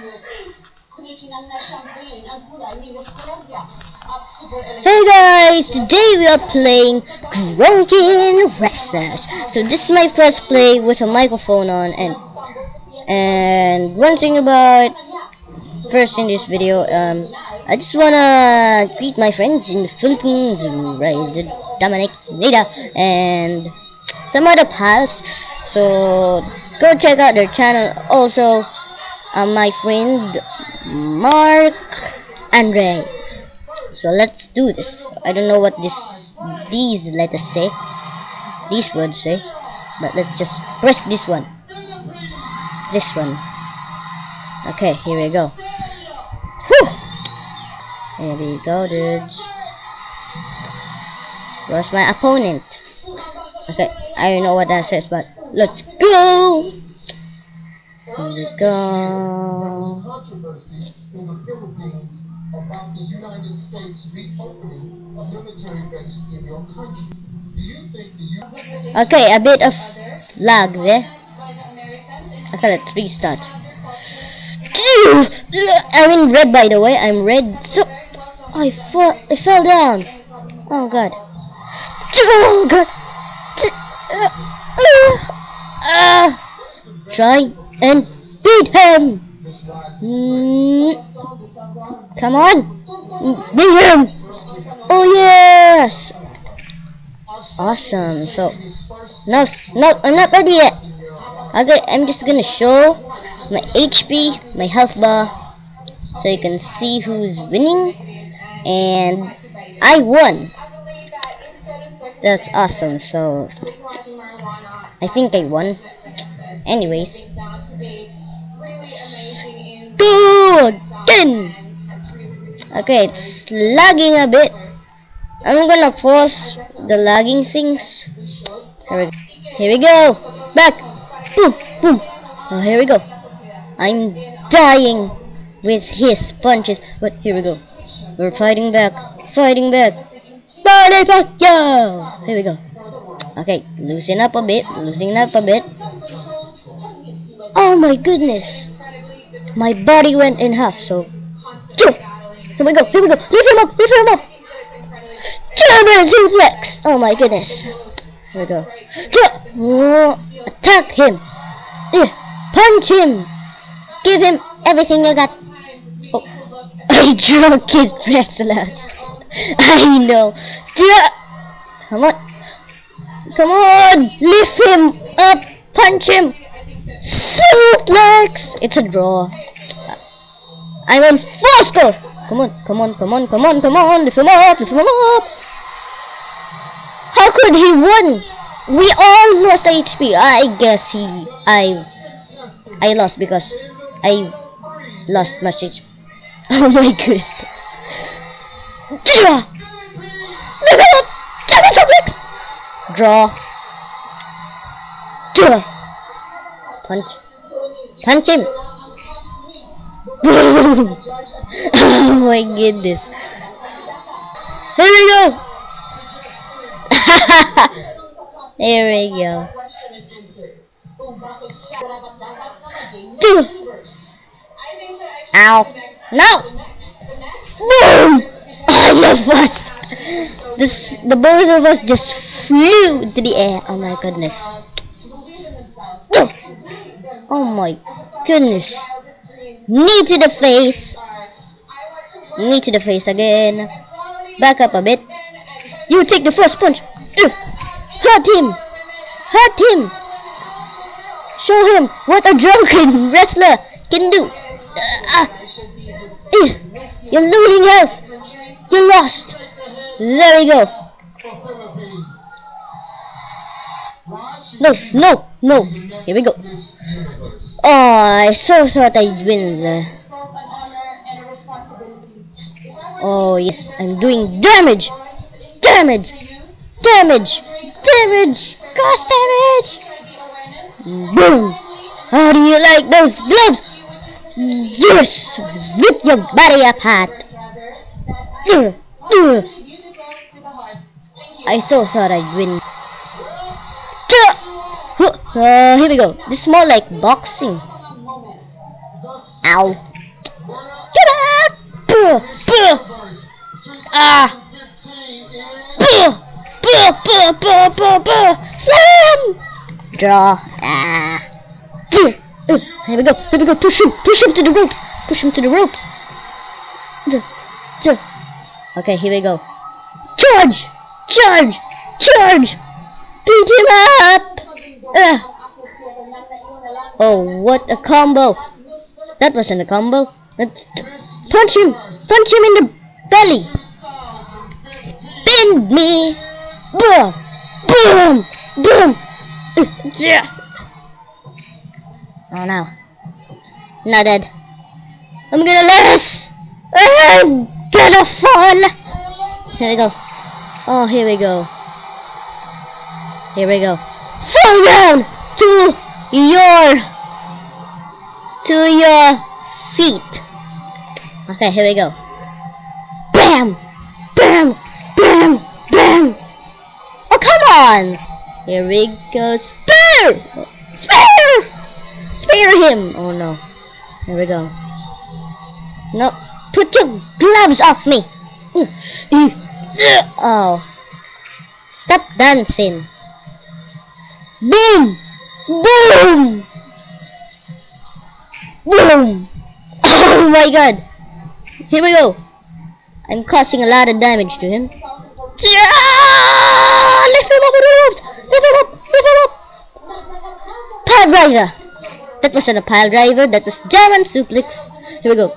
Hey guys, today we are playing Drunken Wrestlers. So this is my first play with a microphone on and and one thing about first in this video, um I just wanna greet my friends in the Philippines, Dominic, Nida, and some other pals. So go check out their channel. Also, uh, my friend Mark Andre. So let's do this. I don't know what this these letters say. These words say. But let's just press this one. This one. Okay, here we go. Whew. Here we go, dudes. Where's my opponent? Okay, I don't know what that says, but let's go! Here we go. controversy in the Philippines about the United States reopening a military base in your country. Do you think the Okay, a bit of lag there. Okay, let's restart. I'm in red, by the way. I'm red. So I fall. I fell down. Oh god. Oh god. Ah. Try and beat him. Mm. Come on. Beat him. Oh yes. Awesome. So no, no, I'm not ready yet. Okay, I'm just gonna show my HP, my health bar, so you can see who's winning. And I won. That's awesome. So I think I won. Anyways, go again. Okay, it's lagging a bit. I'm gonna pause the lagging things. Here we, go. here we go. Back. Boom, boom. Oh, here we go. I'm dying with his punches. But here we go. We're fighting back. Fighting back. Body Pacquiao. Here we go. Okay, loosen up a bit. Loosen up a bit. Oh my goodness. My body went in half, so. Here we go. Here we go. Lift him up. Lift him up. German suplex! Oh my goodness. Here we go. Attack him! Punch him! Give him everything you got. Oh, I drunken wrestlers. I know. Come on. Come on! Lift him up! Punch him! Suplex! It's a draw. I'm on full score! Come on, come on, come on, come on, come on! Lift him up! Lift him up! How could he win? We all lost HP. I guess he, I, I lost because I lost much HP. Oh my goodness. Yeah. Lift him up! Draw. Duh. Punch. Punch him. oh my goodness. Here we go. there we go. Ow. No. Boom. All of us. This, the both of us just flew to the air. Oh my goodness. Oh my goodness. Knee to the face. Knee to the face again. Back up a bit. You take the first punch. Hurt him. Hurt him. Show him what a drunken wrestler can do. Ah. You're losing health. You lost. There we go. No, no, no. Here we go. Oh, I so thought I'd win. Oh, yes, I'm doing damage. Damage. Damage. Damage. Cost damage. Boom. How do you like those gloves? Yes. Rip your body apart. I so thought I'd win. Uh, here we go. This is more like boxing. Ow. Get buh. Ah. Slam! Draw. Ah. Here we go. Here we go. Push him. Push him to the ropes. Push him to the ropes. Okay, here we go. Charge! Charge! Charge! Beat him up! Ugh. Oh, what a combo! That wasn't a combo. That's punch him! Punch him in the belly! Bend me! Boom! Boom! Boom! Uh, yeah. Oh no. Not dead. I'm gonna lose! I'm gonna fall! Here we go. Oh, here we go. Here we go. Fall down to your to your feet. Okay, here we go. Bam! Bam! Bam! Bam! Oh, come on! Here we go. Spear! Spear! Spear him! Oh no. Here we go. No. Put your gloves off me! Oh. Stop dancing. Boom! Boom! Boom! Oh my god! Here we go. I'm causing a lot of damage to him. Yeah! Lift him up with the ropes! Lift him up! Lift him up! Pile driver! That wasn't a pile driver, that was German suplex. Here we go.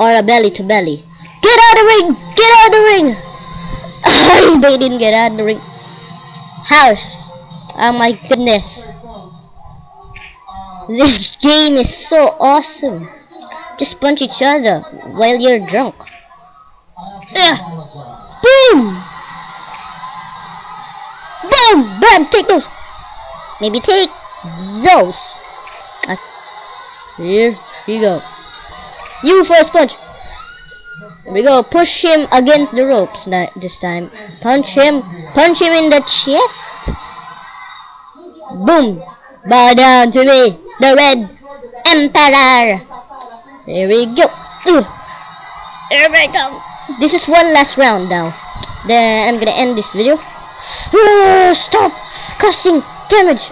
Or a belly to belly. Get out of the ring! Get out of the ring! they didn't get out of the ring. House. Oh my goodness. This game is so awesome. Just punch each other while you're drunk. Ugh. Boom! Boom! Bam! Take those! Maybe take those. Uh, Here you go. You first punch. Here we go. Push him against the ropes this time. Punch him. Punch him in the chest. Boom. Bow down to me, the Red Emperor. Here we go. Here we go. This is one last round now. Then I'm gonna end this video. Stop causing damage.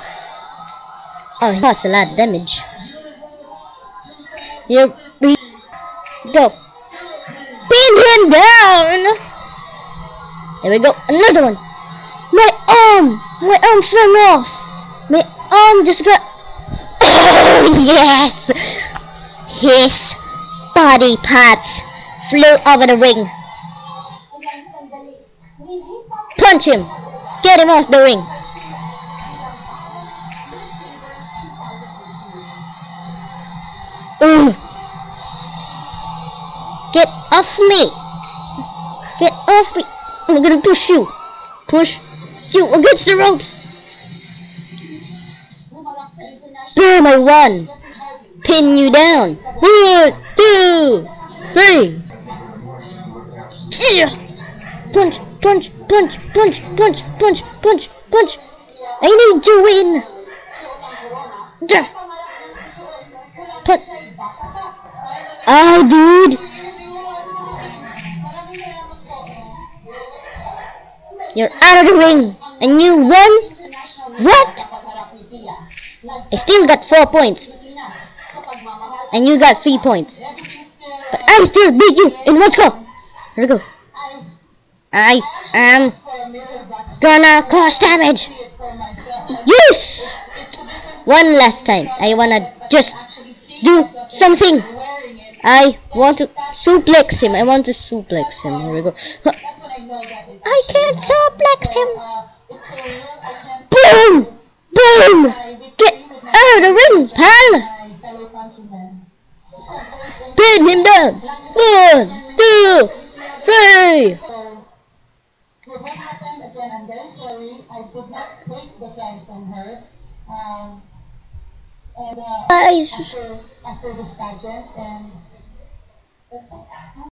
Oh, he caused a lot of damage. Here we go. Pin him down. Here we go. Another one. My arm. My arm fell off. Just got. Oh yes. His body parts flew over the ring. Punch him. Get him off the ring. Get off me! Get off me! I'm gonna push you! Push you against the ropes! time I run, pin you down. One, two, three. Yeah. Punch, punch, punch, punch, punch, punch, punch, punch. I need to win. Yeah. Punch. Ah, dude. You're out of the ring, and you won. What? I still got four points, and you got three points. But I still beat you in one score. Here we go. I am gonna cause damage. Yes. One last time. I wanna just do something. I want to suplex him. I want to suplex him. Here we go. I can't suplex him. Boom! Boom! Of the ring, pal! Pin him down. One, two, three. I'm very sorry. I did not take the bag from her. Um, and uh, after, after and.